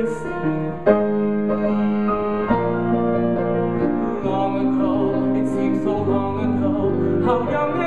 Long ago, it seems so long ago, how young